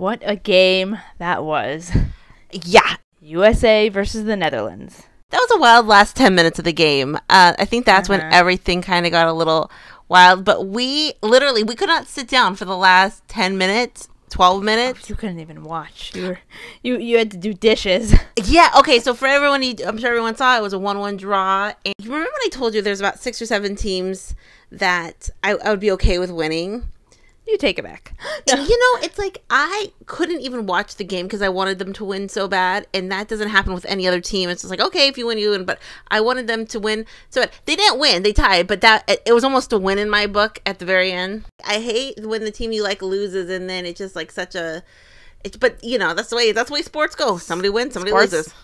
What a game that was. Yeah, USA versus the Netherlands. that was a wild last 10 minutes of the game. Uh, I think that's when Uh-huh. everything kind of got a little wild, but we literally we could not sit down for the last 10 minutes, 12 minutes. You couldn't even watch. You were, you you had to do dishes. Yeah, okay, so for everyone, I'm sure everyone saw it was a 1 1 draw. And you remember when I told you there's about six or seven teams that I, I would be okay with winning? You take it back. And, you know, it's like I couldn't even watch the game because I wanted them to win so bad, and that doesn't happen with any other team. It's just like, okay, if you win, you win. But I wanted them to win so bad. They didn't win; they tied, but that it, it was almost a win in my book at the very end. I hate when the team you like loses, and then it's just like such a. It, but you know that's the way that's the way sports go. Somebody wins, somebody Sports. loses.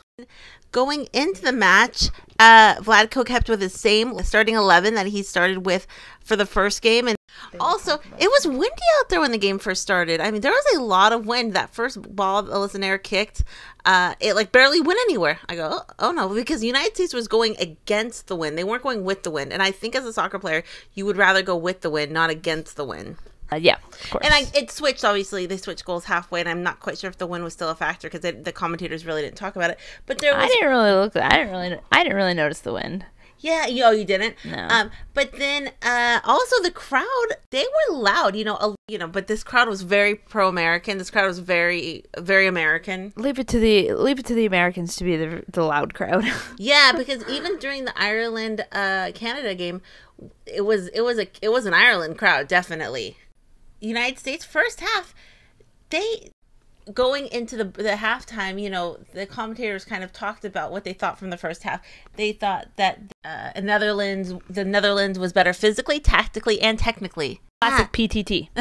Going into the match, uh, Vlatko kept with his same starting eleven that he started with for the first game, and also it was windy out there when the game first started. I mean, there was a lot of wind. That first ball Alyssa Naeher kicked, uh, it like barely went anywhere. I go, oh, oh no, because the United States was going against the wind. They weren't going with the wind, and I think as a soccer player, you would rather go with the wind, not against the wind. Uh, yeah, of course. And I, it switched. Obviously, they switched goals halfway, and I'm not quite sure if the wind was still a factor because the commentators really didn't talk about it. But there was, I didn't really look. I didn't really. I didn't really notice the wind. Yeah, you, oh, you didn't. No. Um, but then uh, also the crowd, they were loud. You know, a, you know, but this crowd was very pro-American. This crowd was very, very American. Leave it to the leave it to the Americans to be the the loud crowd. Yeah, because even during the Ireland uh, Canada game, it was it was a it was an Ireland crowd definitely. United States first half, they going into the the halftime, you know, the commentators kind of talked about what they thought from the first half. They thought that uh, the Netherlands the Netherlands was better physically, tactically, and technically. Classic PTT.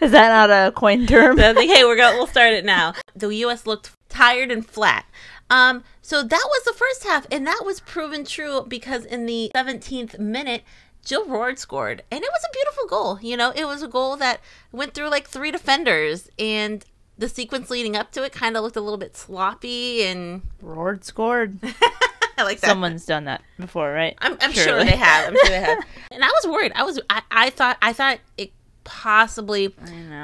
Is that not a coin term? So think, hey, we're going. We'll start it now. The U.S. looked tired and flat. Um, so that was the first half, and that was proven true because in the 17th minute, Jill Roord scored, and it was a beautiful goal. You know, it was a goal that went through like three defenders, and the sequence leading up to it kind of looked a little bit sloppy, and Roord scored. I like that. Someone's done that before, right? I'm, I'm sure they have. I'm sure they have. And I was worried. I was. I, I thought. I thought it possibly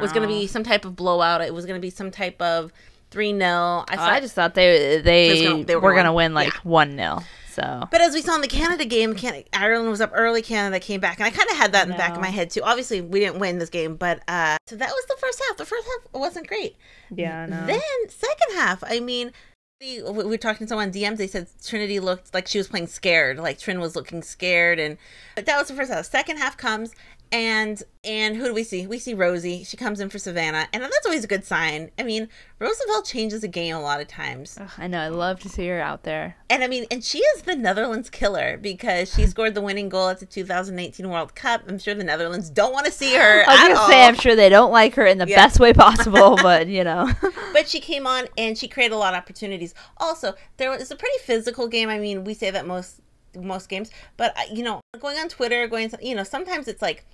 was going to be some type of blowout. It was going to be some type of three 0 I Oh. I just thought they they, gonna- they were were gonna gonna win. win like Yeah. one 0 So but as we saw in the Canada game, Can- Ireland was up early. Canada came back, and I kind of had that in the back of my head too. Obviously, we didn't win this game, but uh, so that was the first half. The first half wasn't great. yeah, no. Then second half, I mean, we, we were talking to someone on DMs. They said Trinity looked like she was playing scared, like Trin was looking scared, and but that was the first half. Second half comes, and and who do we see? We see Rosie. She comes in for Savannah, and that's always a good sign. I mean, Rose Lavelle changes the game a lot of times, I know. I love to see her out there. and I mean, and she is the Netherlands killer because she scored the winning goal at the 2018 World Cup. I'm sure the Netherlands don't want to see her I was gonna all. say I'm sure they don't like her in the Yeah. best way possible, but you know. but she came on and she created a lot of opportunities. Also, there was a pretty physical game. I mean, we say that most most games, but uh, you know, going on Twitter, going, you know, sometimes it's like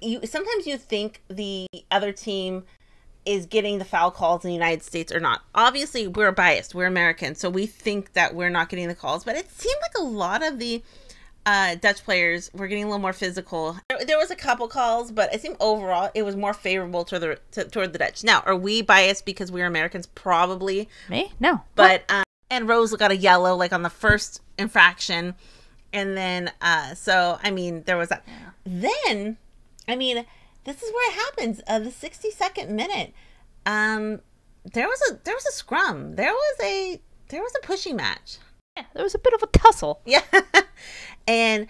you. Sometimes you think the other team is getting the foul calls in the United States or not. Obviously, we're biased. We're American, so we think that we're not getting the calls. But it seemed like a lot of the uh, Dutch players were getting a little more physical. There, was a couple calls, but I think overall it was more favorable to the to, toward the Dutch. Now, are we biased because we're Americans? Probably, Me? No. but um, and Rose got a yellow like on the first infraction, and then uh, so I mean there was that. Then, I mean, this is where it happens. Uh, the sixty second minute, um, there was a there was a scrum. There was a there was a pushing match. Yeah, there was a bit of a tussle. Yeah. and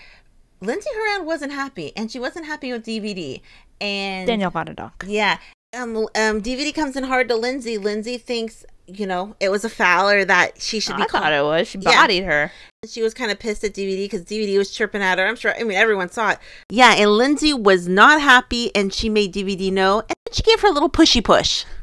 Lindsey Horan wasn't happy, and she wasn't happy with DVD. And Danielle a dunk. yeah, um, um, DVD comes in hard to Lindsey. Lindsey thinks, you know, it was a foul or that she should be I called. thought it was. She Yeah. bodied her. She was kind of pissed at DVD because DVD was chirping at her. I'm sure, I mean, everyone saw it. Yeah, and Lindsey was not happy, and she made DVD know, and she gave her a little pushy push.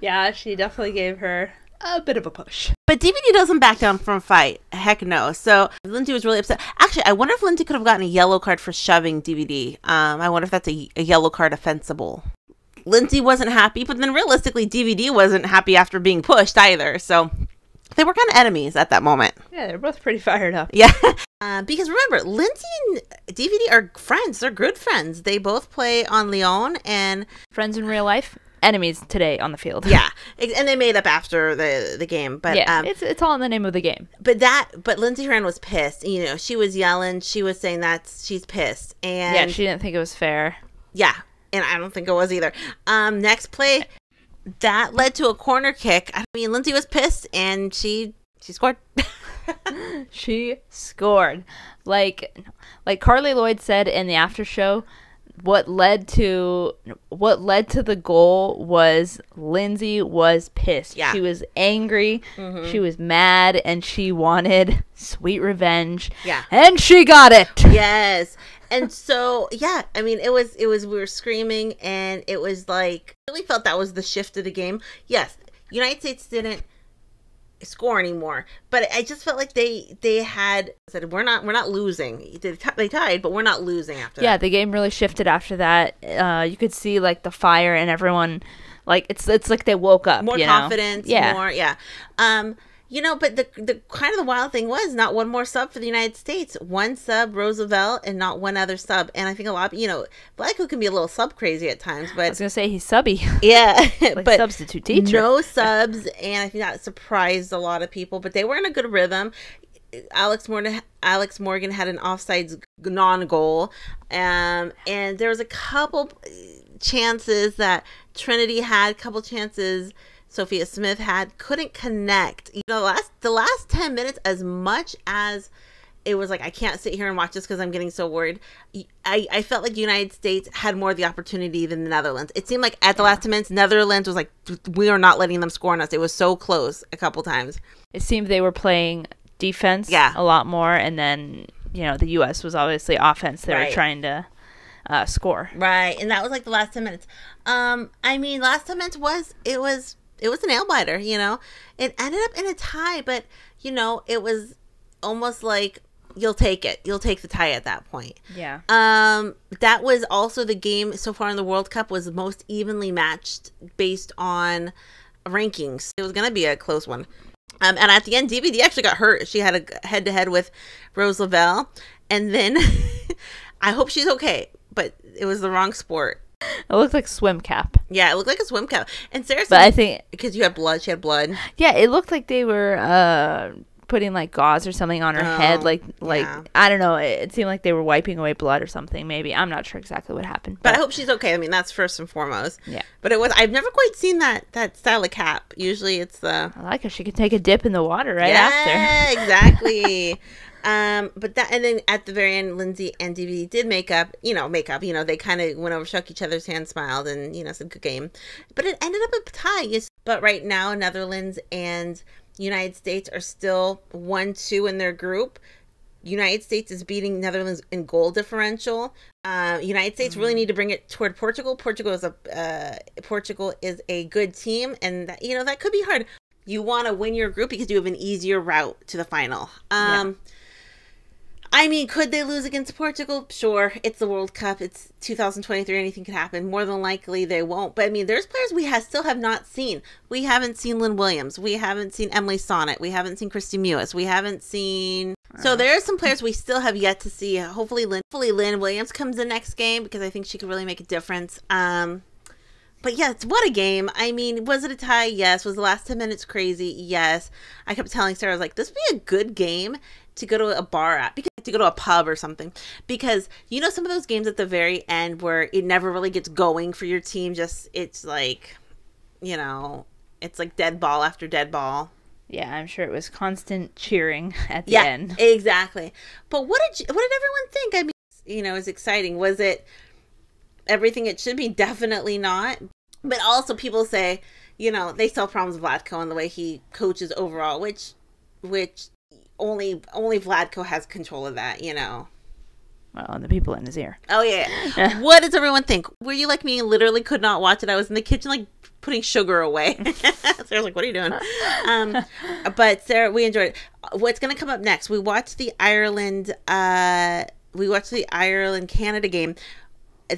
Yeah, she definitely gave her a bit of a push. But DVD doesn't back down from a fight. Heck no. So Lindsey was really upset. Actually, I wonder if Lindsey could have gotten a yellow card for shoving DVD. Um, I wonder if that's a, a yellow card offensible. Lindsey wasn't happy, but then realistically, DVD wasn't happy after being pushed either. So they were kind of enemies at that moment. Yeah, they're both pretty fired up. Yeah. Uh, because remember, Lindsey and DVD are friends. They're good friends. They both play on Lyon and Friends in real life, enemies today on the field. Yeah, and they made up after the the game, but yeah, um, it's it's all in the name of the game. but that but Lindsey Horan was pissed. You know, she was yelling. She was saying that she's pissed, and yeah, she didn't think it was fair. yeah, and I don't think it was either. Um, next play, that led to a corner kick. I mean, Lindsey was pissed, and she she scored. She scored. Like like Carli Lloyd said in the after show, what led to what led to the goal was Lindsey was pissed. Yeah. She was angry, she was mad, and she wanted sweet revenge. Yeah. And she got it. yes and so yeah i mean it was it was we were screaming and it was like I really felt that was the shift of the game yes united states didn't score anymore but i just felt like they they had said we're not we're not losing they they tied but we're not losing after Yeah, that the game really shifted after that. Uh, you could see like the fire and everyone like it's it's like they woke up. more you know? confidence Yeah. more yeah um you know but the the kind of the wild thing was not one more sub for the united states one sub Rose Lavelle and not one other sub and i think a lot of you know Vlatko can be a little sub crazy at times But I was gonna say he's subby, yeah like but substitute teacher. No subs, and I think that surprised a lot of people. But they were in a good rhythm. Alex Morgan, Alex Morgan had an offsides non-goal, um, and there was a couple chances that Trinity had, a couple chances Sophia Smith had, couldn't connect. You know, the last the last ten minutes, as much as it was like I can't sit here and watch this because I'm getting so worried. I, I felt like the United States had more of the opportunity than the Netherlands. It seemed like at the last 10 minutes, Netherlands was like, we are not letting them score on us. It was so close a couple times. it seemed they were playing defense Yeah. a lot more and then you know the us was obviously offense they Right. were trying to uh, score Right, and that was like the last 10 minutes. Um, I mean, last 10 minutes was it was it was a nail biter, you know. It ended up in a tie, but you know, it was almost like you'll take it. You'll take the tie at that point. yeah Um, that was also the game so far in the World Cup was most evenly matched based on rankings. It was going to be a close one. Um, and at the end, DVD actually got hurt. She had a head to head with Rose Lavelle, and then I hope she's okay. But it was the wrong sport. It looked like swim cap Yeah, it looked like a swim cap. And Sarah but i think because you had blood, she had blood. yeah it looked like they were uh putting like gauze or something on her head Oh, like like yeah. i don't know it, it seemed like they were wiping away blood or something maybe i'm not sure exactly what happened But I hope she's okay. I mean, that's first and foremost. Yeah. But it was. I've never quite seen that that style of cap. Usually, it's the i like her she could take a dip in the water right after yeah, exactly. um, but that, and then at the very end, Lindsey and DVD did make up. You know, make up. You know, they kind of went over, shook each other's hands, smiled, and you know, said good game. But it ended up a tie. Yes. But right now, Netherlands and United States are still one two in their group. United States is beating Netherlands in goal differential. Uh, United States really need to bring it toward Portugal. Portugal is a uh, Portugal is a good team, and that, you know that could be hard. You want to win your group because you have an easier route to the final. Um, I mean, could they lose against Portugal? Sure, it's the World Cup. It's 2023. Anything could happen. More than likely, they won't. But I mean, there's players we have still have not seen. We haven't seen Lynn Williams. We haven't seen Emily Sonnett. We haven't seen Kristie Mewis. We haven't seen. So there are some players we still have yet to see. Hopefully, Lynn. Hopefully, Lynn Williams comes in next game because I think she could really make a difference. Um, but yes, what a game. I mean, was it a tie? Yes. Was the last 10 minutes crazy? Yes. I kept telling Sarah, I was like, this would be a good game to go to a bar at, because to go to a pub or something. Because you know, some of those games at the very end where it never really gets going for your team, just it's like, you know, it's like dead ball after dead ball. yeah i'm sure it was constant cheering at the Yeah, end exactly. But what did you, what did everyone think? I mean, you know, it was exciting. Was it everything it should be? Definitely not. But also, people say, you know, they still problems with Vlatko and the way he coaches overall, which, which only only Vlatko has control of that. You know. well and the people in his ear Oh yeah. what does everyone think? Were you like me? Literally could not watch it. I was in the kitchen like putting sugar away. Sarah's like, "What are you doing?" Um, but Sarah, we enjoyed it. What's going to come up next? We watched the Ireland. Uh, we watched the Ireland Canada game.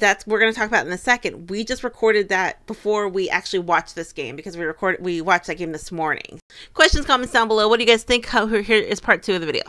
That's we're going to talk about in a second. We just recorded that before we actually watched this game because we recorded we watched that game this morning. Questions, comments down below. What do you guys think? How here is part two of the video.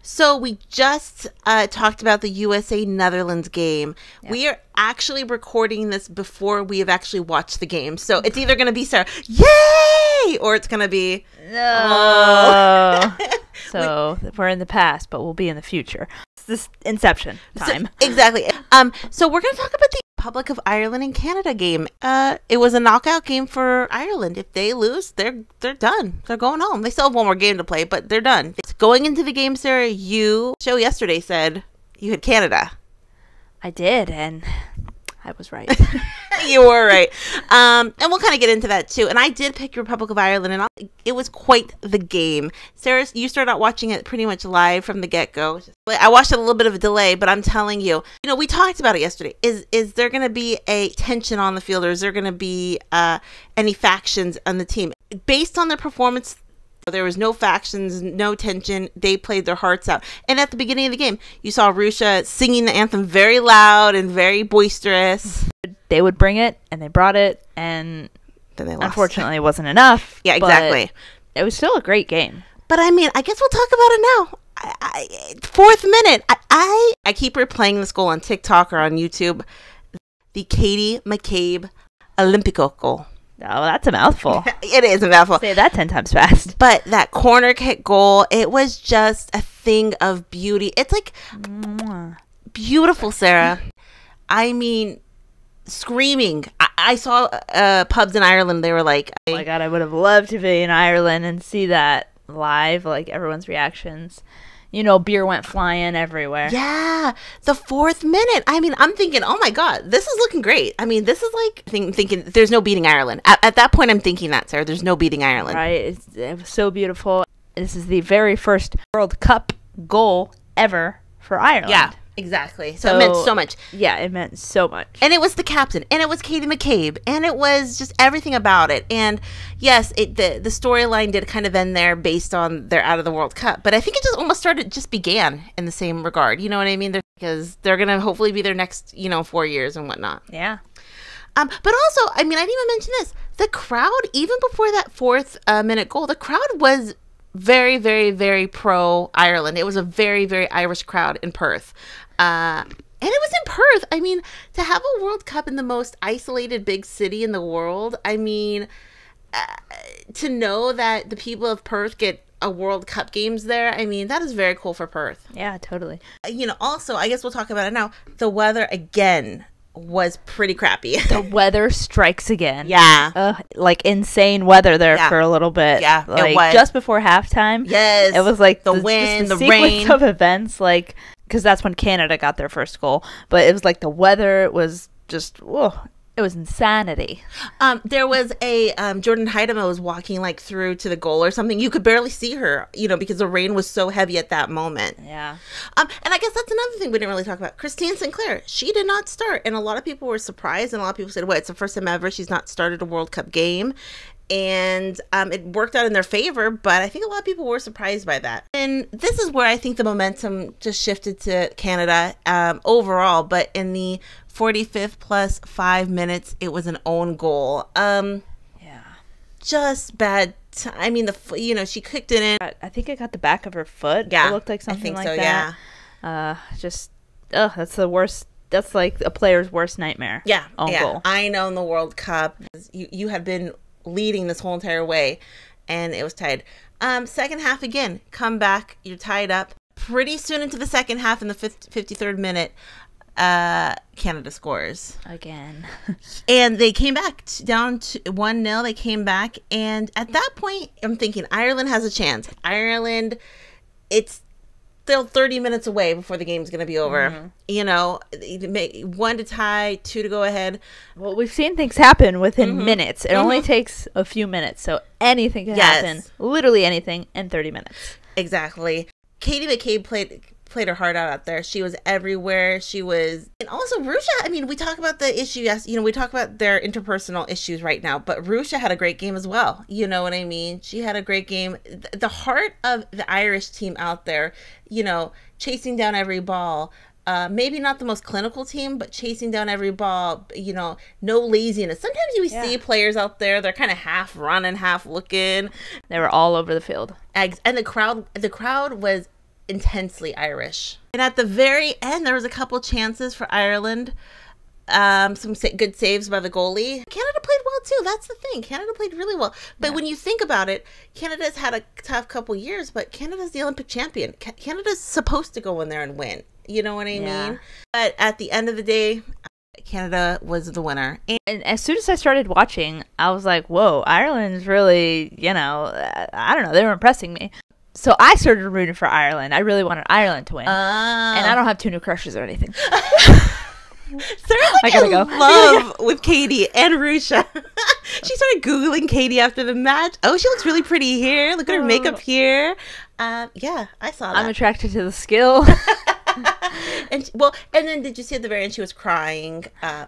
So we just uh, talked about the USA Netherlands game. We are actually recording this before we have actually watched the game. So it's either going to be Sarah, yay, or it's going to be No. so we're in the past, but we'll be in the future. It's this Inception So- time. exactly. Um, so we're going to talk about the Republic of Ireland and Canada game. Uh, it was a knockout game for Ireland. If they lose, they're they're done. They're going home. They still have one more game to play, but they're done. Going into the game, Sarah, you show yesterday said you had Canada. I did, and I was right. you were right. Um, and we'll kind of get into that too. And I did pick Republic of Ireland, and I, it was quite the game. Sarah, you started out watching it pretty much live from the get go. I watched it a little bit of a delay, but I'm telling you, you know, we talked about it yesterday. Is is there going to be a tension on the field, or is there going to be uh, any factions on the team based on their performance? There was no factions, no tension. They played their hearts out. And at the beginning of the game, you saw Ruesha singing the anthem very loud and very boisterous. they would bring it, and they brought it, and Then they lost. unfortunately, it wasn't enough. Yeah, exactly. It was still a great game. But I mean, I guess we'll talk about it now. I, I, fourth minute, I, I I keep replaying this goal on TikTok or on YouTube. The Katie McCabe Olympico goal. Oh, that's a mouthful. It is a mouthful. Say that ten times fast. But that corner kick goal, it was just a thing of beauty. It's like Mwah. beautiful, Sarah. I mean, screaming. I, I saw uh, pubs in Ireland. They were like, Oh my god, I would have loved to be in Ireland and see that live, like everyone's reactions. You know, beer went flying everywhere. Yeah, the fourth minute. I mean, I'm thinking, oh my god, this is looking great. I mean, this is like think, thinking there's no beating Ireland. At, at that point, I'm thinking that, Sarah. There's no beating Ireland. Right? It's, it was so beautiful. This is the very first World Cup goal ever for Ireland. Yeah, exactly. So, it meant so much. Yeah, it meant so much. And it was the captain, and it was Katie McCabe, and it was just everything about it. And yes, it the the storyline did kind of end there based on they're out of the World Cup, but I think it just almost started just began in the same regard. You know what I mean? They're, because they're gonna hopefully be there next, you know, four years and whatnot. yeah. Um, but also, I mean, I didn't even mention this. The crowd, even before that fourth uh, minute goal, the crowd was very, very, very pro Ireland. It was a very, very Irish crowd in Perth. Uh, and it was in Perth. I mean, to have a World Cup in the most isolated big city in the world, I mean, uh, to know that the people of Perth get a World Cup games there, I mean, that is very cool for Perth. Yeah, totally. You know, also, I guess we'll talk about it now. The weather, again, was pretty crappy. The weather strikes again. yeah. Ugh, like insane weather there Yeah. for a little bit. Yeah, it like was. just before halftime. Yes. it was like the just wind, the, rain. of events, like because that's when Canada got their first goal. But it was like the weather was just, whoa, it was insanity. Um, there was a um, Jordyn Huitema was walking like through to the goal or something. You could barely see her, you know, because the rain was so heavy at that moment. Yeah, Um, and I guess that's another thing we didn't really talk about. Christine Sinclair, she did not start, and a lot of people were surprised, and a lot of people said, "Well, it's the first time ever she's not started a World Cup game." And um, it worked out in their favor, but I think a lot of people were surprised by that. And this is where I think the momentum just shifted to Canada um, overall. But in the 45th plus five minutes, it was an own goal. Um, yeah. just bad. T- I mean, the f- you know she kicked it in. I- think it got the back of her foot. Yeah, it looked like I something think like so, that. Uh, just, ugh, that's the worst. That's like a player's worst nightmare. Yeah, Own yeah. goal. I know in the World Cup, you you had been leading this whole entire way, and it was tied. Um, second half again, come back. You're tied up. Pretty soon into the second half, in the fifty third minute, uh, Canada scores, Again. and they came back t- down to one 0 They came back, and at that point, I'm thinking Ireland has a chance. Ireland, it's still 30 minutes away before the game's going to be over. Mm-hmm. You know, one to tie, two to go ahead. well, we've seen things happen within mm-hmm. minutes. It only mm-hmm. takes a few minutes, so anything can Yes. happen. Literally anything in 30 minutes. Exactly. Katie McCabe played played her heart out out there. She was everywhere. She was, and also Ruesha. I mean, we talk about the issue. Yes, you know, we talk about their interpersonal issues right now, but Ruesha had a great game as well. You know what I mean? She had a great game. The heart of the Irish team out there, you know, chasing down every ball. Uh, maybe not the most clinical team, but chasing down every ball, you know, no laziness. Sometimes we Yeah. see players out there, they're kind of half running, half looking. They were all over the field. Eggs and the crowd the crowd was intensely Irish. And at the very end, there was a couple chances for Ireland. Um, some sa- good saves by the goalie. Canada played well too. That's the thing. Canada played really well. But when you think about it, Canada's had a tough couple years, but Canada's the Olympic champion. Ca- Canada's supposed to go in there and win. You know what I Yeah. mean? But at the end of the day, Canada was the winner. And And as soon as I started watching, I was like, "Whoa, Ireland's really, you know, I don't know, they were impressing me." So I started rooting for Ireland. I really wanted Ireland to win, and I don't have two new crushes or anything. There's like I gotta go. love with Katie and Ruesha. she started googling Katie after the match. Oh, she looks really pretty here. Look at her makeup here. Um, yeah, I saw that. I'm attracted to the skill. and she- well, and then did you see at the very end she was crying? Uh,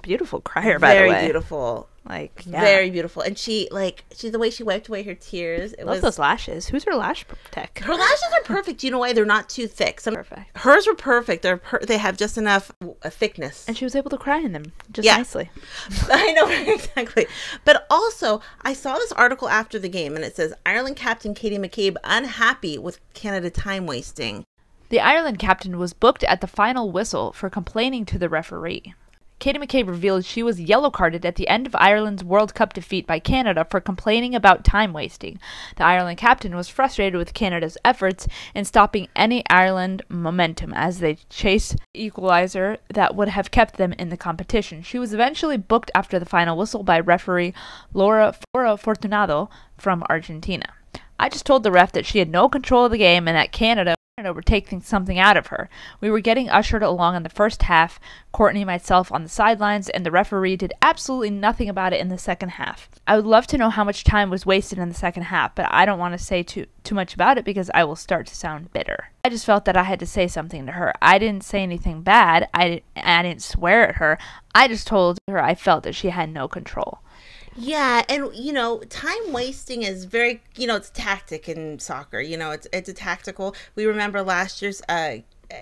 beautiful crier, by the way. Very beautiful, Like, yeah. very beautiful. And she like she the way she wiped away her tears. It Love was those lashes. Who's her lash tech? her lashes are perfect. You know why? They're not too thick. Some Perfect. hers were perfect. They're per- they have just enough thickness. And she was able to cry in them just Yeah. nicely. I know exactly. But also, I saw this article after the game, and it says Ireland captain Katie McCabe unhappy with Canada time wasting. The Ireland captain was booked at the final whistle for complaining to the referee. Katie McCabe revealed she was yellow carded at the end of Ireland's World Cup defeat by Canada for complaining about time wasting. The Ireland captain was frustrated with Canada's efforts in stopping any Ireland momentum as they chased equalizer that would have kept them in the competition. She was eventually booked after the final whistle by referee Laura, Fortunato from Argentina. I just told the ref that she had no control of the game and that Canada Canada were taking something out of her. We were getting ushered along in the first half, Courtney and myself on the sidelines, and the referee did absolutely nothing about it in the second half. I would love to know how much time was wasted in the second half, but I don't want to say too too much about it because I will start to sound bitter. I just felt that I had to say something to her. I didn't say anything bad. I I didn't swear at her. I just told her I felt that she had no control. Yeah, and you know, time wasting is very, you know, it's tactic in soccer. You know, it's it's a tactical. We remember last year's uh,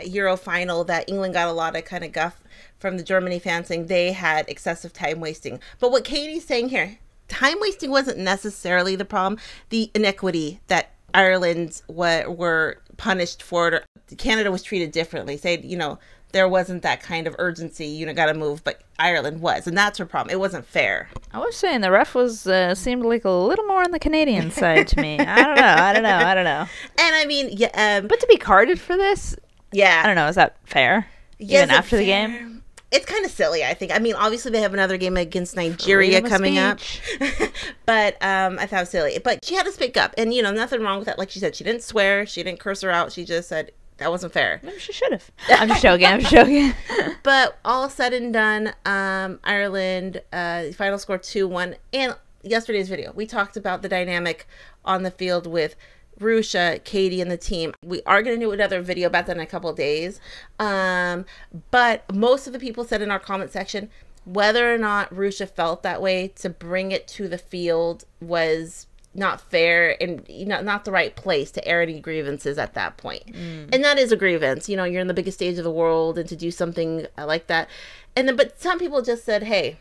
Euro final that England got a lot of kind of guff from the Germany fans saying they had excessive time wasting. But what Katie's saying here, time wasting wasn't necessarily the problem. The inequity that Ireland were punished for, Canada was treated differently. Say, you know, there wasn't that kind of urgency. You know, got to move, but Ireland was, and that's her problem. It wasn't fair. I was saying the ref was uh, seemed like a little more on the Canadian side to me. I don't know. I don't know. I don't know. And I mean, yeah, um, But to be carded for this, yeah. I don't know. Is that fair? Yeah, Even after the fair? game? It's kind of silly, I think. I mean, obviously they have another game against Nigeria coming up, but um, I thought it was silly. But she had to speak up, and you know, nothing wrong with that. Like she said, she didn't swear, she didn't curse her out. She just said that wasn't fair. Maybe she should have. I'm just joking. I'm just joking. But all said and done, um, Ireland uh, final score two one. And yesterday's video, we talked about the dynamic on the field with Ruesha, Katie, and the team. We are going to do another video about that in a couple of days. Um, but most of the people said in our comment section whether or not Ruesha felt that way to bring it to the field was not fair and know not the right place to air any grievances at that point. And that is a grievance. You know, you're in the biggest stage of the world and to do something like that. And then but some people just said, "Hey,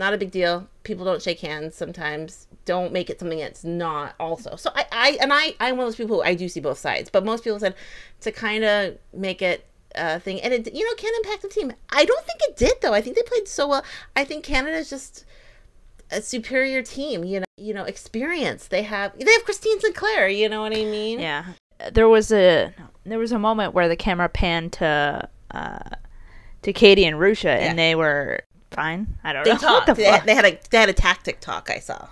not a big deal. People don't shake hands sometimes. Don't make it something that's not also." So I I and I I'm one of those people who I do see both sides, but most people said to kind of make it uh, thing, and it you know can impact the team. I don't think it did though. I think they played so well. I think Canada's just a superior team. You know, you know, experience. They have they have Christine Sinclair. You know what I mean? yeah. There was a there was a moment where the camera panned to uh, to Katie and Ruesha, Yeah. and they were fine. I don't They know talked. the they, they had a they had a tactic talk. I saw.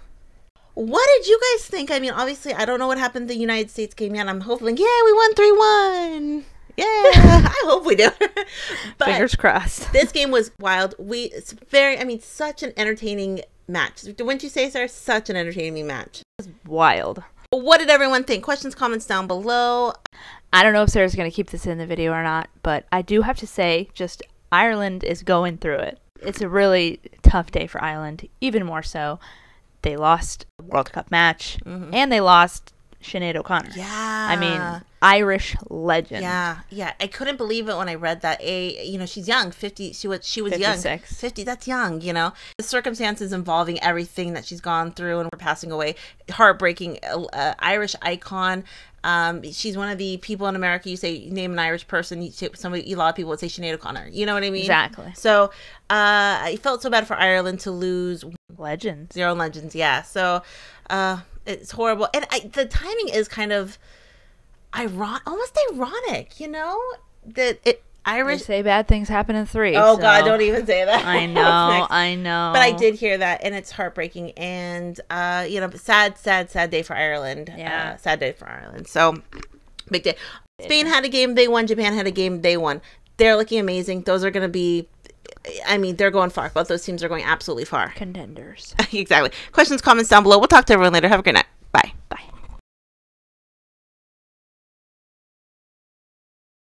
What did you guys think? I mean, obviously, I don't know what happened the United States game yet. I'm hoping, yeah, we won three one. Yeah, I hope we do. but Fingers crossed. this game was wild. We it's very, I mean, such an entertaining match. Wouldn't you say, sir? Such an entertaining match. Wild. What did everyone think? Questions, comments down below. I don't know if Sarah's going to keep this in the video or not, but I do have to say, just Ireland is going through it. It's a really tough day for Ireland, even more so. They lost the World Cup match, mm-hmm. and they lost Sinead O'Connor. Yeah. I mean, Irish legend. Yeah, yeah. I couldn't believe it when I read that. A, you know, she's young, fifty. She was she was young, 56. fifty. That's young. You know, the circumstances involving everything that she's gone through and we're passing away, heartbreaking. Uh, uh, Irish icon. Um, she's one of the people in America. You say you name an Irish person, you say somebody. A lot of people would say Sinead O'Connor. You know what I mean? Exactly. So, uh, I felt so bad for Ireland to lose Legends. Zero Legends. Yeah. So, uh, it's horrible, and I, the timing is kind of iron, almost ironic. You know that it They Irish. say bad things happen in three. Oh God! Don't even say that. I know. I know. But I did hear that, and it's heartbreaking, and uh, you know, sad, sad, sad day for Ireland. Yeah. uh, sad day for Ireland. So big day. Spain had a game, they won. Japan had a game, they won. They're looking amazing. Those are going to be. I mean, they're going far. Both those teams are going absolutely far. Contenders. exactly. Questions, comments down below. We'll talk to everyone later. Have a great night. Bye. Bye.